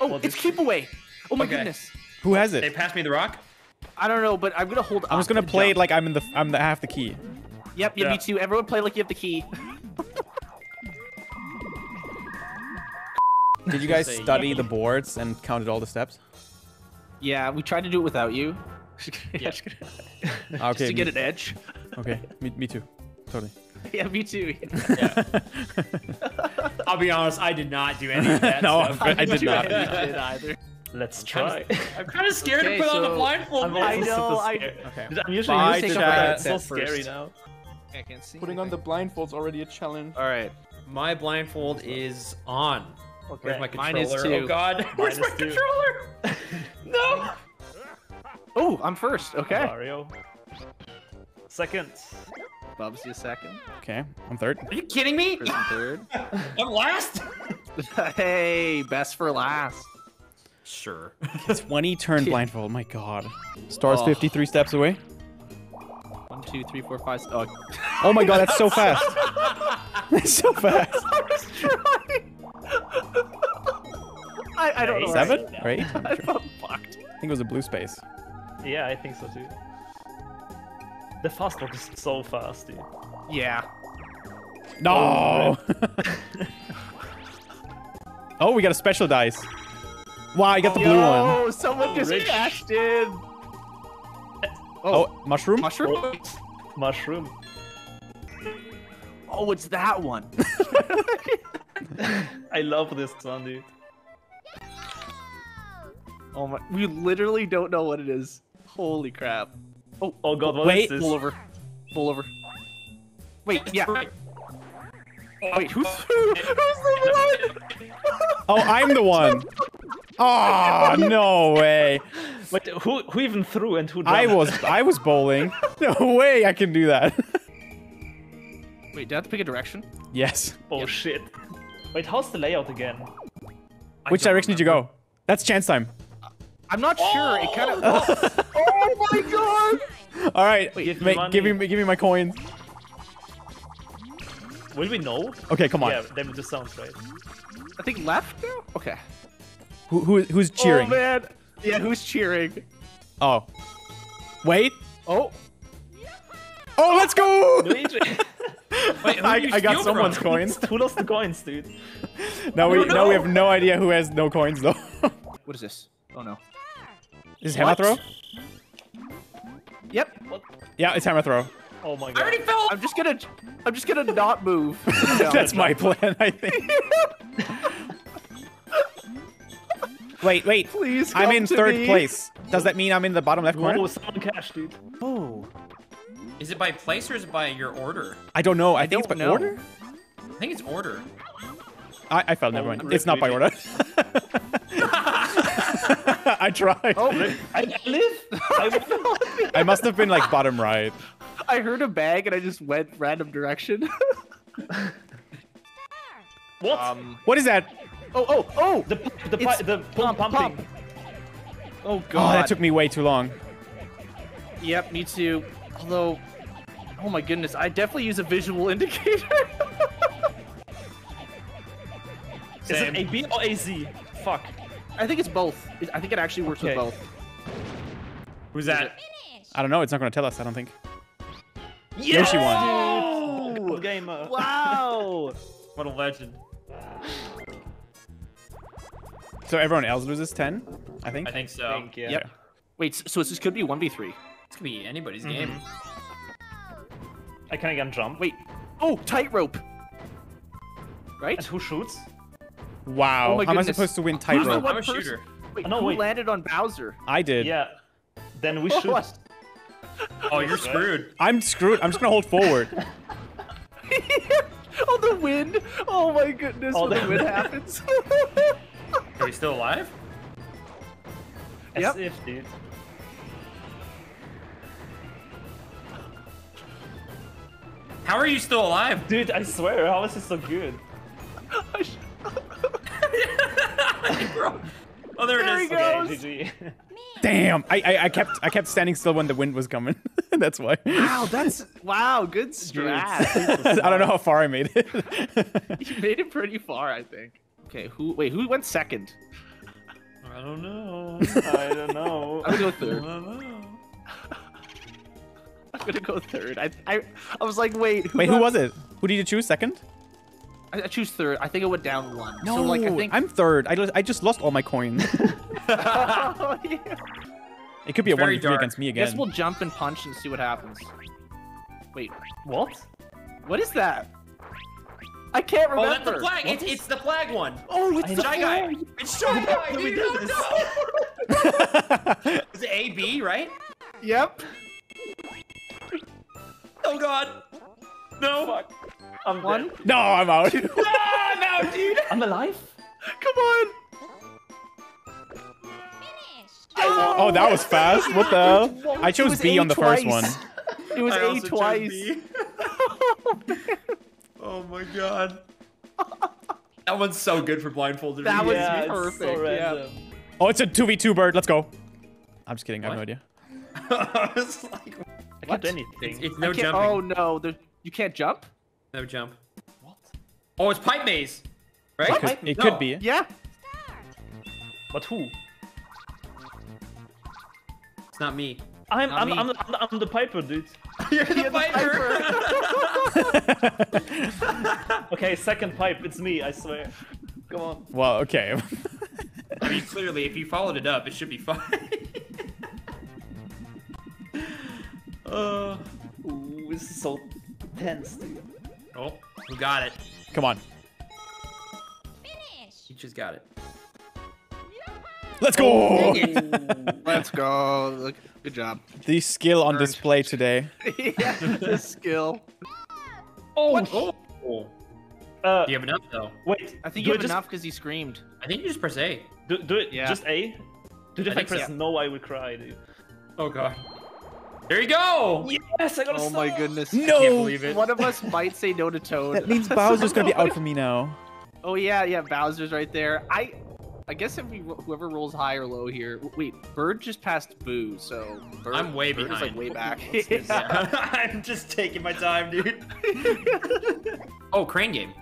Oh, Well, it's keep away. Oh my Okay. goodness. Who has it? They passed me the rock. I don't know, but I'm gonna hold. I'm just gonna play it jump. like I'm in the I'm the I have the key. Yep, yeah, Yeah. me too. Everyone play like you have the key. Did you guys study the boards and counted all the steps? Yeah, we tried to do it without you. Yeah. Just Okay. to get an edge. okay. Me, me too. Totally. Yeah, me too. Yeah. I'll be honest, I did not do any of that No, stuff. I did not. did either. Let's Kinda- try. I'm kind of scared Okay, to put on the blindfold. I'm. I know, I, okay. I'm usually Bye, used to chat. it. It's so Set scary first. now. I can't see. Putting on the blindfolds already a challenge. All right. My blindfold is on. Where's my Okay. Mine is too. Oh god. Where's my too. controller? no. Oh, I'm first. Okay. Mario. Second. Bubs, you second. Okay, I'm third. Are you kidding me? I'm third. I'm last. hey, best for last. Sure. 20 turn blindfold. My God. Stars Oh. 53 steps away. One, two, three, four, five. Oh, Oh my God, that's so fast. That's so fast. I was trying. I, I don't know. where I- Seven or eight? I felt fucked. I think it was a blue space. Yeah, I think so too. The fast walk is so fast, dude. Yeah. Oh, no. oh, we got a special dice. Wow, I got the blue one. Yo, someone just Rich. cashed in. Oh, oh mushroom. Mushroom? Oh, mushroom. Oh, it's that one. I love this one, dude. Oh my, we literally don't know what it is. Holy crap. Oh, Oh god, what is Wait. this? pull over. Pull over. Wait, yeah. Wait, who's, who, who's the one? Oh, I'm the one. Oh no way! Wait, who who even threw and who I was I was bowling. No way I can do that. Wait, do I have to pick a direction? yes. Oh shit. Wait, how's the layout again? Which direction did you go? That's chance time. I'm not sure. It kind of. Oh, oh my god! All right, Wait, give me give me give me my coins. Will we know? Okay, come on. Yeah, then it just sounds right. I think left now? Okay. Who, who who's oh, cheering? Oh man. Yeah, who's cheering? Oh. Wait. Oh. Oh, let's go! Wait, I, I got someone's from? coins. who lost the coins, dude? Now we now we have no idea who has no coins though. What is this? Oh no. is hammer throw? Yep. Yeah, it's hammer throw. Oh my god. I god. already fell. I'm just gonna. I'm just gonna not move. No. That's my plan, I think. wait, wait. Please. I'm in to third me. place. Does that mean I'm in the bottom left Whoa, corner? someone cash, dude. Oh. Is it by place or is it by your order? I don't know. I, think it's by know. order. I think it's order. I, I fell. Never Oh, mind. rip It's not by Luigi. order. I tried. Oh, I live. I I must have been like bottom right. I heard a bag and I just went random direction. what? um. What is that? Oh. Oh. Oh. the the it's the pump pump, pumping. Oh Oh, god. that took me way too long. Yep, me too. Although, oh my goodness, I definitely use a visual indicator. Is it a B or a Z? Fuck. I think it's both. I think it actually works Okay. with both. Who's that? I don't know. It's not going to tell us. I don't think. Yoshi won. Oh, good game. uh, Wow. What a legend. So everyone else loses ten. I think. I think so. Think, yeah. Yep. Wait, so this could be 1v3. This could be anybody's game. I can again jump. Wait. Oh, tightrope. Right? And who shoots? Wow. Oh How am I supposed to win Who's the tightrope? one I'm a shooter. Wait, no, who wait. landed on Bowser? I did. Yeah. Then we Oh, shoot. What? Oh, you're screwed. I'm screwed. I'm just gonna hold forward. oh, the wind! Oh my goodness, Oh, when the the- wind happens. Are we still alive? As Yep. if, dude. How are you still alive? Dude, I swear, how is this so good? Oh, there, There it he goes. Okay, GG. Damn. I, I I kept I kept standing still when the wind was coming. That's why. wow, that's wow, good strat. I don't know how far I made it. you made it pretty far, I think. Okay, who? Wait, who went second? I don't know. I don't know. I'm gonna go I third. don't know. I'm gonna go third. I I, I was like, wait. Who Wait, who was it? Who did you choose second? I, I choose third. I think it went down one. No, so, like I think. I'm third. I, I just lost all my coins. oh, yeah. It could be a 1v3 against me again. I guess we'll jump and punch and see what happens. Wait, What? what is that? I can't remember. Oh, remember. that's the flag. It's, it's the flag one. Oh, it's I the Shy flag. Guy. It's Shy Guy. we dude, did oh, this. no. Is it A, B, right? Yep. Oh, God. No. Fuck. I'm One. dead. no, I'm out. Ah, no, dude. I'm alive? Come on. oh, that was fast. What the hell? I chose was B A on the first one. It was I A also chose twice. B. Oh my god. That one's so good for blindfolded. That was yeah, perfect, so yeah. Oh, it's a 2v2 bird. Let's go. I'm just kidding. I have no idea. I was like, I can't do anything. it's, it's I no can't- jumping. Oh no, there, you can't jump. No jump. What? Oh, it's pipe maze. Right? It could, it could be. Yeah. But who? It's not me. I'm Not I'm, me. I'm, the- I'm, I'm the piper, dude. You're the piper. Okay, second pipe. It's me. I swear. Come on. well, okay. I mean, clearly, if you followed it up, it should be fine. uh, Ooh, this is so tense, dude. Oh, who got it? Come on. Finish. You just got it. Let's go. Let's go. Look, good job. The skill on display today. yeah, the skill. Oh, Oh. uh, Do you have enough, though? wait. I think you have just, enough because he screamed. I think you just press A. Do, do it. Yeah. Just A. Dude, if I I, think press so. no, I will cry, dude. Oh, God. There you go! Yes, I got a Oh my star. goodness. Can't No. believe it. One of us might say no to Toad. That means Bowser's gonna be out for me now. Oh yeah, yeah. Bowser's right there. I, I guess if we whoever rolls high or low here. Wait, Bird just passed Boo, so Bird, I'm way Bird is like way back. Yeah. I'm just taking my time, dude. oh, crane game.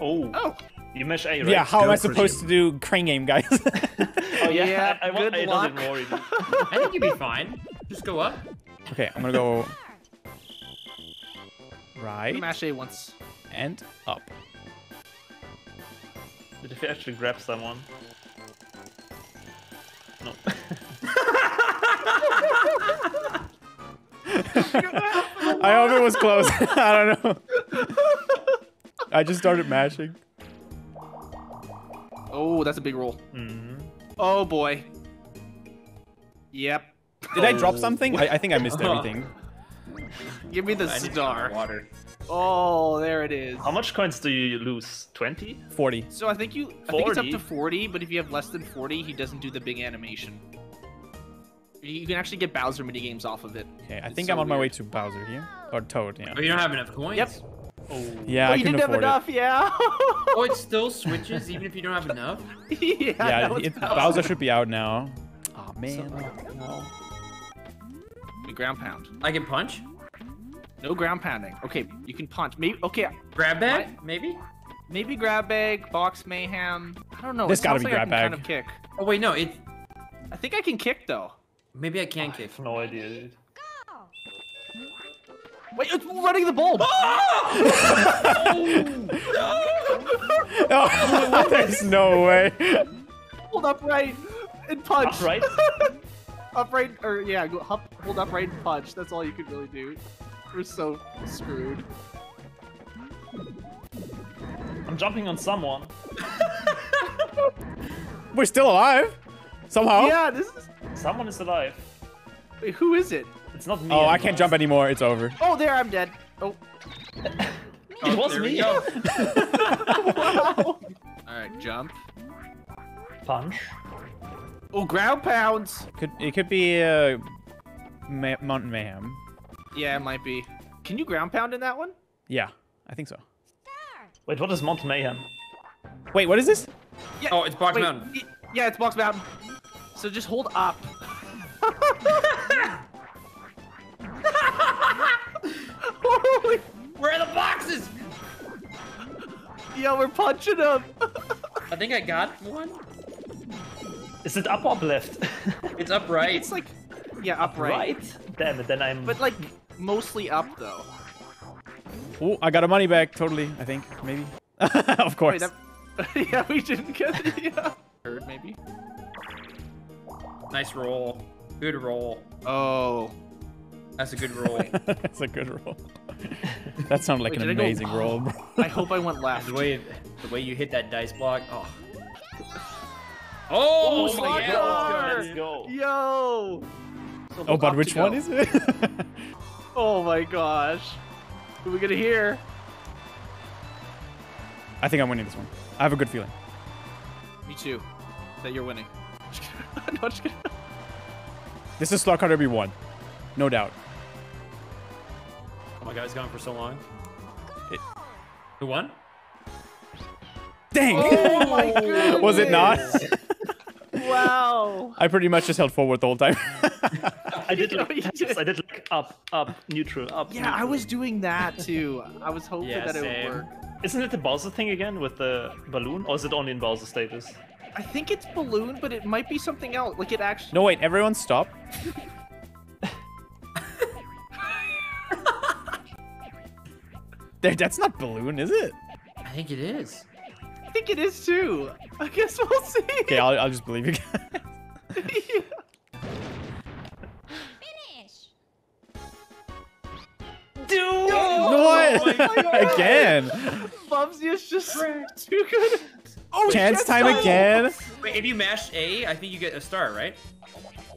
Oh, Oh, you mesh A, right? Yeah, how am I Go for supposed to do crane game, guys? Oh yeah, Yeah, I, I, want- good I luck. don't I think you'd be fine. Just go up. okay, I'm gonna go right mash A once. and up. But if you actually grab someone. No. I hope it was close. I don't know. I just started mashing. Oh, that's a big roll. Mhm. Oh boy. Yep. Did I drop something? I, I think I missed everything. Give me the I star. Water. Oh, there it is. How much coins do you lose? 20? 40. So I think you. I think it's up to 40, but if you have less than 40, he doesn't do the big animation. You can actually get Bowser mini games off of it. Okay, I It's think so I'm on my way to Bowser here. Or Toad, yeah. But you don't have enough coins? Yep. Oh. Yeah, oh, I you couldn't didn't have afford enough, yeah. Oh, it still switches even if you don't have enough? yeah, it. Yeah, it, Bowser should be out now. Oh man. Uh, we ground pound. I can punch? No ground pounding. Okay, you can punch. Maybe. Okay, Grab bag? Maybe? maybe grab bag, box mayhem. I don't know. This it gotta be like I grab can Kind of kick. Oh, wait, no. It. I think I can kick though. Maybe I can kick. I have no idea, dude. Wait, it's running the bulb. Oh, there's no way. hold upright and punch. Upright? upright, or yeah, go up, hold upright and punch. That's all you can really do. We're so screwed. I'm jumping on someone. We're still alive. Somehow. Yeah, this is. Someone is alive. Wait, who is it? It's not me. Oh, I can't jump anymore. It's over. Oh, there, I'm dead. Oh. It was me. go. All right, jump. Punch. Oh, ground pounds. Could it could be uh, Ma- Mountain Mayhem? Yeah, it might be. Can you ground pound in that one? Yeah, I think so. Wait, what is Mont Mayhem? Wait, what is this? Yeah. Oh, it's Box Wait, Mountain. Yeah, it's Box Mountain. So just hold up. yeah, we're punching him. I think I got one. Is it up or left? It's upright. It's like, yeah, upright. right. Damn it, then I'm. But like mostly up though. Oh, I got a money back. Totally. I think maybe. of course. Wait, that... yeah, we didn't get it. Yeah. Third maybe. Nice roll. Good roll. Oh. That's a good roll. That's a good roll. That sounded like Wait, an did I go- amazing oh, roll, bro. I hope I went left. the way the way you hit that dice block. Oh. Oh, Oh, my my God. god. Let's go. Yo. So Oh, but which one go. is it? Oh my gosh. Who are we gonna hear? I think I'm winning this one. I have a good feeling. Me too. That you're winning. no, just kidding. This is Slot Car Derby 1. No doubt. Oh my god, it's gone for so long. It- Who won? Dang! Oh my. Was it not? Wow. I pretty much just held forward the whole time. I did You know, like, you did. I did like up, up, neutral, up. Yeah, I was doing that too. I was hoping Yeah, that it same. would work. Isn't it the Bowser thing again with the balloon, or is it only in Bowser status? I think it's balloon, but it might be something else. Like it actually. no, wait, everyone stop. That's not balloon, is it? I think it is. I think it is too. I guess we'll see. Okay, I'll, I'll just believe you guys. Finish. Dude! what? Oh again. Bubsy is just too good. Oh, Chance chance time again. Wait, if you mash A, I think you get a star, right?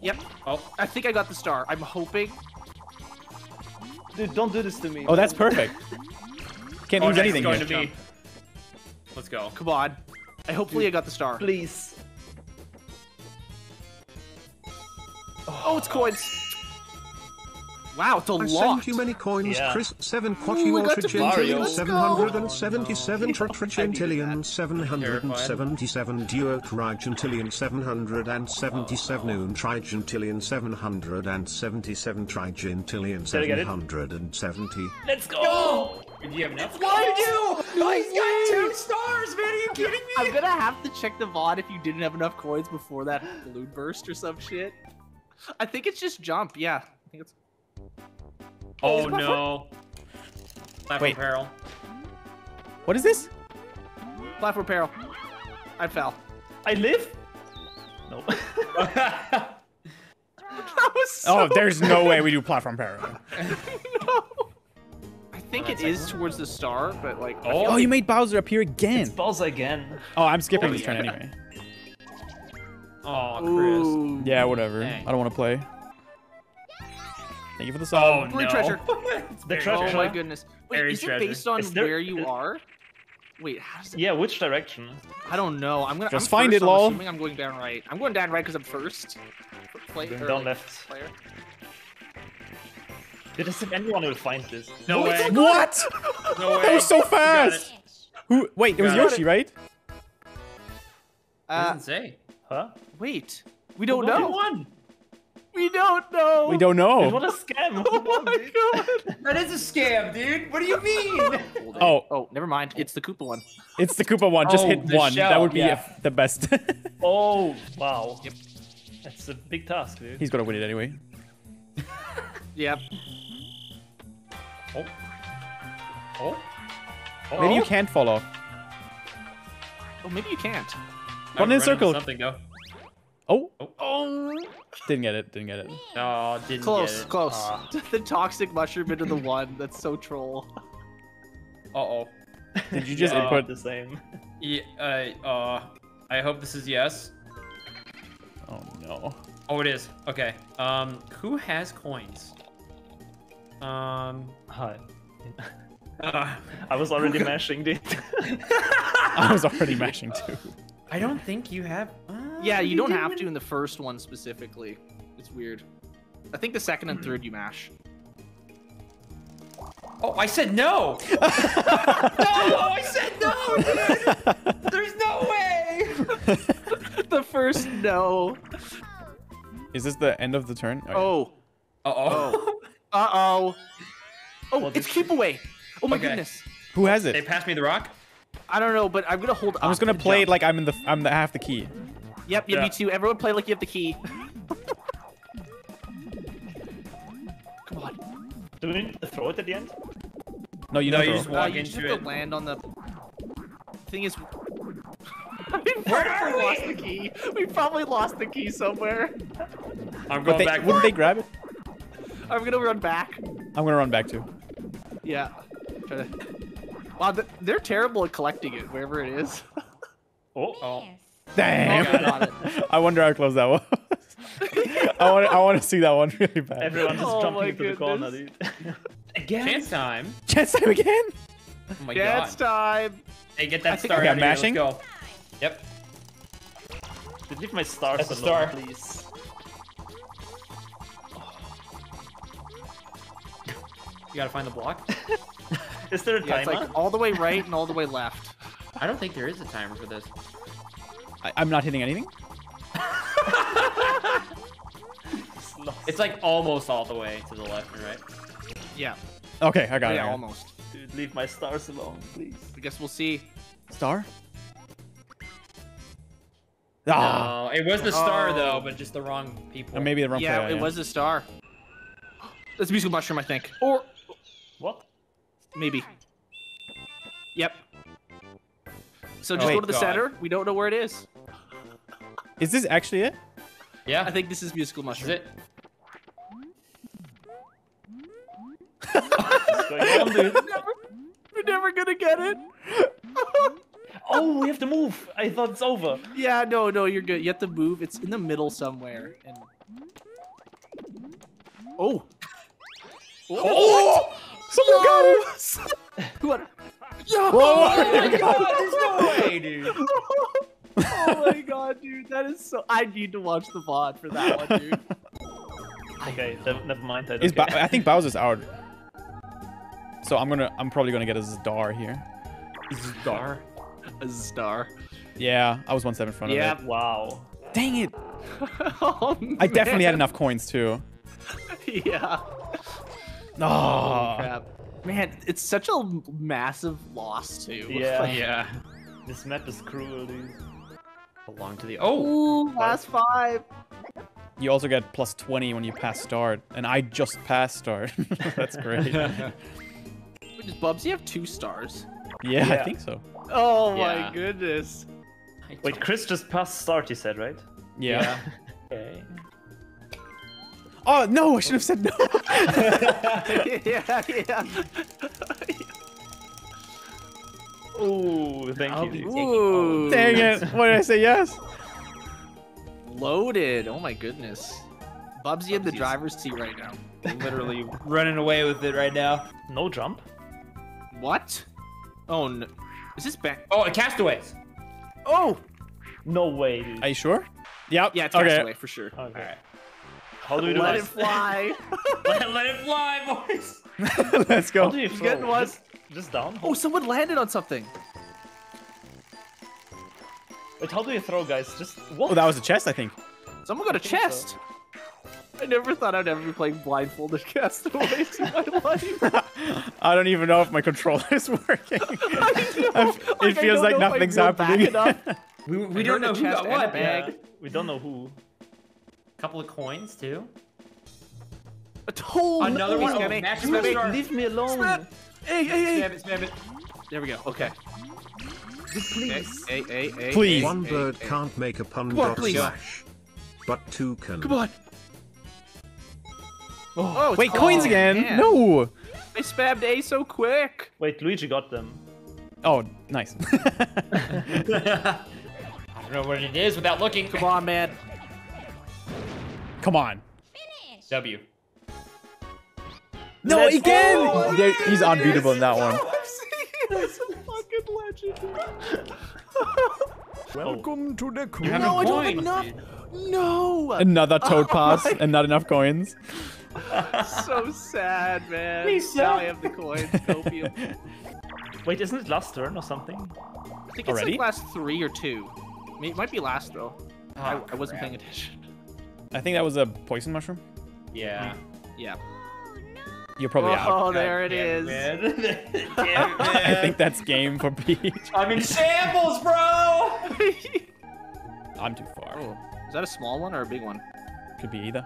Yep. Oh, I think I got the star. I'm hoping. Dude, don't do this to me. Oh, that's perfect. Can't oh use anything is going here. to be. Let's go. Come on. I hopefully I got the star. Please. Oh, it's coins. Wow, it's a I lot. sent you many coins, Yeah. Chris. Seven Ooh, we got to Mario. quattuortrigentillion, Let's seven hundred and seventy-seven trigentillion, seven hundred and Terrified. seventy-seven duotrigentillion, seven hundred and seventy-seven untrigentillion, seven hundred and seventy-seven trigentillion, Did I get seven it? hundred and seventy. Let's go! Do you have enough? What? do! He's got two stars, man! Are you kidding me? I'm gonna have to check the VOD if you didn't have enough coins before that balloon burst or some shit. I think it's just jump, yeah. I think it's Oh no. Platform Wait. peril. What is this? platform peril. I fell. I live? No. That was oh, so Oh, there's no way we do platform parallel. no. I think it is towards the star, but like Oh, Oh, like- you made Bowser appear again. it's Bowser again. Oh, I'm skipping Oh, this turn anyway. Oh, Chris. Ooh. Yeah, whatever. Dang. I don't want to play. Thank you for the song. Oh song. no. Free treasure. The treasure. Oh my goodness. Wait, Buried is it based on there- where you are? Wait, how does it? Yeah, which direction? I don't know. I'm gonna Just I'm find first, it, I'm lol. assuming I'm going down right. I'm going down right because I'm first. Play, Then or, down like, left. Player. Did I think anyone will find this? No way. What? No way. That was so fast. Who? Wait, it was Got it. Yoshi, right? What Uh, does it say? Huh? wait. We don't Who know. won? We don't know. We don't know. Dude, what a scam! Oh my god. That is a scam, dude. What do you mean? Oh, Oh, never mind. It's the Koopa one. it's the Koopa one. Just Oh, hit the one. that would be yeah. if- the best. oh, wow. Yep. That's a big task, dude. He's gonna win it anyway. Yep. Oh. Oh. Maybe you Oh. can't fall off. Oh, maybe you can't. One in running circle. Something though. Oh, Oh, didn't get it. Didn't get it. Oh, didn't close, get it. close. Ah. the toxic mushroom into the one. That's so troll. Uh oh. Did you just Yeah, input? the same? Yeah, uh, uh, I hope this is yes. Oh no. Oh, it is. Okay. Um, who has coins? Um, Hi. uh, I was already mashing, dude. I was already mashing too. I don't think you have. Uh, Yeah, you don't have win. to in the first one specifically. It's weird. I think the second and third you mash. Oh, I said no. no, I said no, dude. There's no way. the first no. Is this the end of the turn? Oh, yeah. Oh. Uh oh. Uh oh. Oh, Well, it's keep away. Oh my Okay. goodness. Who has it? they it? passed me the rock. I don't know, but I'm gonna hold. I'm just gonna play it jump. like I'm in the. I'm the half the key. Yep, yeah, Yeah. me too. Everyone play like you have the key. Come on. Do we need to throw it at the end? No, you No, don't you throw. just Uh, walk you just into have it. to land on the. Thing is. Where are we we? lost the key. We probably lost the key somewhere. I'm But going they, back wouldn't they grab it? I'm gonna run back. I'm gonna run back too. Yeah. Try to... Wow, they're terrible at collecting it wherever it is. Oh, Oh. Damn. Okay, got. I wonder how close that was. I want I want to see that one really bad. everyone just Oh jumping my into the corner, dude. Again? Chance time. Chance time again. Oh my Dance god. time. Hey, get that think star I got out of here. mashing. Let's go. Yep. Leave my stars That's a alone, star. please. You gotta find the block. Is there a Yeah, it's like all the way right and all the way left. I don't think there is a timer for this. I, I'm not hitting anything. It's like almost all the way to the left and right. Yeah. Okay, I got it. yeah, I got it. almost. Dude, leave my stars alone, please. I guess we'll see. Star. Ah, No, it was the star Oh. though, but just the wrong people. or maybe the wrong people. yeah, player. it was the star. That's a musical mushroom, I think. Or What? maybe. Yep. So oh, just Oh, go to the God. center. We don't know where it is. Is this actually it? Yeah. I think this is musical Is it? What's going on, dude? We're never gonna get it. Oh, we have to move. I thought it's over. yeah, no, no, you're good. You have to move. It's in the middle somewhere. And oh, Oh! Someone got it. what? Yo! Oh my oh god, there's no way, dude. oh my god, dude, that is so. I need to watch the VOD for that one, dude. Okay, never, never mind. I don't ba- I think Bowser's out. So I'm gonna I'm probably gonna get a star here. Star. A star. Yeah, I was one step in front Yep. of it. Yeah, Wow. Dang it! oh, I definitely had enough coins too. Yeah. Oh, Crap. Man, it's such a massive loss too. Yeah. Like, Yeah. This map is cruel, dude. Belong to the. Oh. Ooh, last five. you also get plus 20 when you pass start, and I just passed start. That's great. yeah, Wait, Does Bubsy have two stars? I Yeah. I think so. Oh Yeah. my goodness. Wait, Chris just passed start, you said, right? Yeah. Okay. Oh no! I should have said no. yeah, yeah. Ooh, thank you. dude. Ooh. Dang it! Why did I say yes? Loaded. Oh my goodness. Bubsy in the driver's seat right now. Literally running away with it right now. No jump? What? Oh no. Is this back? Oh, a castaways. Oh! No way, dude. Are you sure? Yep. Yeah, it's okay. Castaway for sure. Okay. Alright. How do we do Let it fly. let, let it fly, boys. Let's How go. do you He's throw? getting one. Just, just down? oh, someone landed on something. Wait, how do you throw, guys? Just what? Oh, that was a chest, I think. Someone got a think so. chest. I never thought I'd ever be playing blindfolded castaways in my life. I don't even know if my controller is working. I know. it Like, feels don't like know nothing's go back happening. We, we don't know who got what. bag. Yeah, we don't know who. Couple of coins too. Oh, a toll. Another one. Oh, it. maximum Spam Leave me alone. Spam- Hey, hey, hey. Spam it, spam it. There we go. Okay. Please. Hey, hey, hey. Please. One bird hey. can't make a pun Come on, dot please. slash. But two can. Come on. Oh, oh it's Wait, all- coins oh, again? man. No. They spammed A so quick. Wait, Luigi got them. Oh, nice. I don't know what it is without looking. Come on, man. Come on. Finish. W. No, Let's again! go. There- he's unbeatable in that one. That's a fucking legend. Welcome oh. to the You have No, I don't have enough. No. Another toad oh pass and not enough coins. so sad, man. Lisa. Now I have the coins. Copium. Wait, isn't it last turn or something? I think it's Already? like last three or two. I mean, It might be last though. Ah, I, Oh, I wasn't paying attention. I think that was a poison mushroom. Yeah. Yeah. You're probably out. Oh, there it Damn is. it, man. Damn it, I think that's game for Peach. I'm in shambles, bro. Oh, I'm too far. Oh, is that a small one or a big one? Could be either.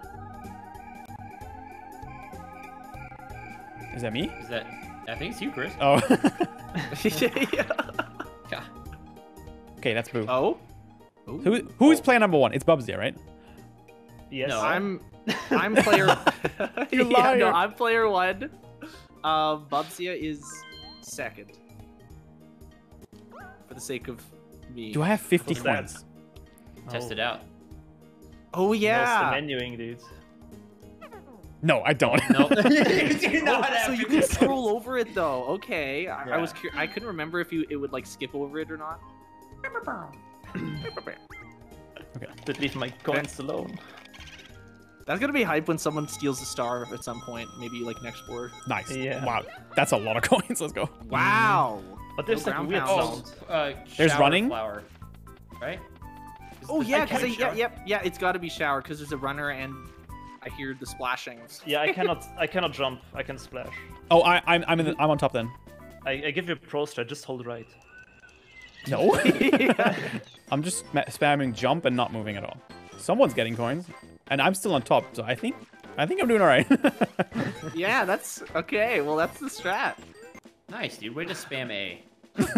Is that me? Is that? I think it's you, Chris. Oh. yeah. Yeah. okay, that's Boo. Oh. Who who's oh. player number one? It's Bubsy, right? Yes. No. I'm I'm player. You yeah, no. I'm player one. Um, Bubzia is second. For the sake of me. Do I have 50 What's that? coins? Test it out. Oh That's yeah. the menuing, dude. No, I don't. No. you do not have so you can scroll over it though. Okay, I, I was cur- I couldn't remember if you it would like skip over it or not. okay. But leave my coins alone. That's gonna be hype when someone steals a star at some point, maybe like next board. nice. Yeah. Wow, that's a lot of coins. Let's go. Wow. Mm-hmm. But there's No like a ground weird Oh, uh, uh There's running? Flower, right? Is Oh yeah, because yeah, yep, yeah, it's got to be shower because there's a runner and I hear the splashing. Yeah, I cannot. I cannot jump. I can splash. Oh, I, I'm I'm in the, mm-hmm. I'm on top then. I, I give you a pro strat. Just hold right. No. I'm just spamming jump and not moving at all. Someone's getting coins, and I'm still on top. So I think I think I'm doing all right. yeah, that's okay. Well, that's the strat. Nice, dude. Way to spam A.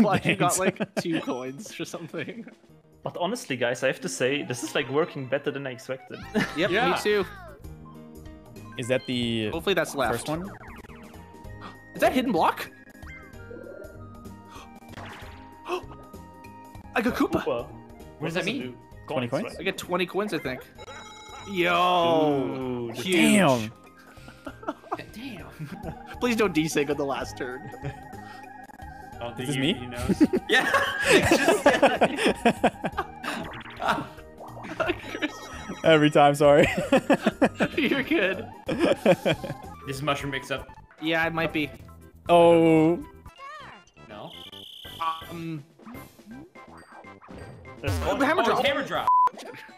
Like you got Thanks. like two coins or something. But honestly, guys, I have to say this is like working better than I expected. Yep, Yeah. me too. Is that the Hopefully that's left. first one? Is that hidden block? I got Koopa. Well, What does that mean? 20 coins? I get 20 coins, I think. Yo, Dude. Damn. Damn. Please don't desync on the last turn. I don't Is think this me? he knows. yeah. Every time, sorry. You're good. this is mushroom mix up. Yeah, it might be. oh. No. Um, There's oh, one. the hammer Oh, drop. it's hammer drop.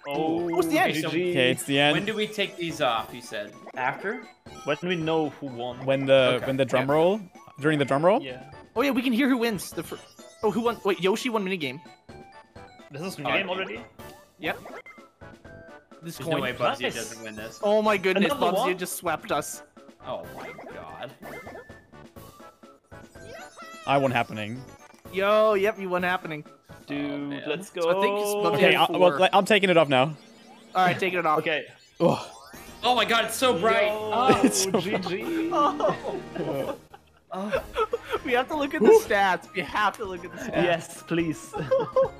Oh, What's the end? Okay, so Okay, it's the end. when do we take these off? You said after. When we know who won. When the Okay, when the drum yeah. roll during the drum roll. Yeah. Oh yeah, we can hear who wins. The fir- oh, who won? Wait, Yoshi won minigame. This is the Oh, game already. Yep. This There's coin. no way Bubsy Nice. doesn't win this. Oh my goodness, Another Bubsy one? just swept us. Oh my god. I won happening. Yo, yep, you won happening. Oh, Dude, man. let's go. So I think it's Bubsy Okay, I, well, I'm taking it off now. All right, taking it off. Okay. Ugh. Oh my god, it's so bright. Oh, It's so GG. Oh. we have to look at the stats. We have to look at the stats. Yes, please.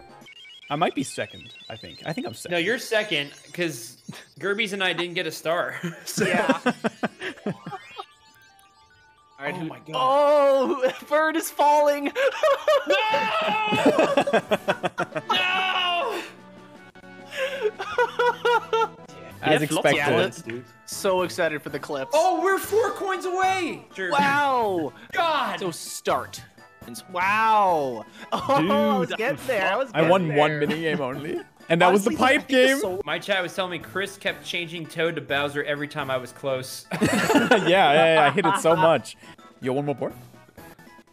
I might be second. I think. I think I'm second. No, you're second because Gerbiez and I didn't get a star. so Yeah. All right. Oh who- my God. Oh, bird is falling. no! As We have lots of expected. coins, dude. so excited for the clips. Oh, we're four coins away. Jerby. wow. God. So start. Wow. Oh, I was Dude, getting there. I was. I won getting one mini game only, and that was the pipe game. so- My chat was telling me Chris kept changing Toad to Bowser every time I was close. yeah, yeah, yeah, I hit it so much. Yo, one more board.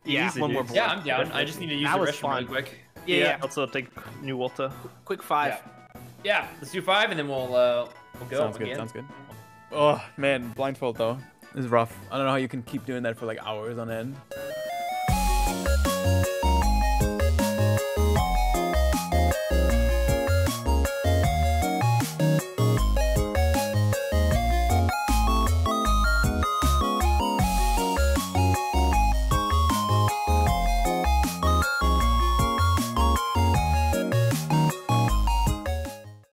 Yeah, Easy, one more dude. board. yeah, I'm down. I just need to use That the was restroom fun. really quick. Yeah, yeah. Also take new Walter. Quick five. Yeah, let's do five and then we'll uh we'll go sounds again. good. Sounds good. Oh man, blindfold though. This is rough. I don't know how you can keep doing that for like hours on end.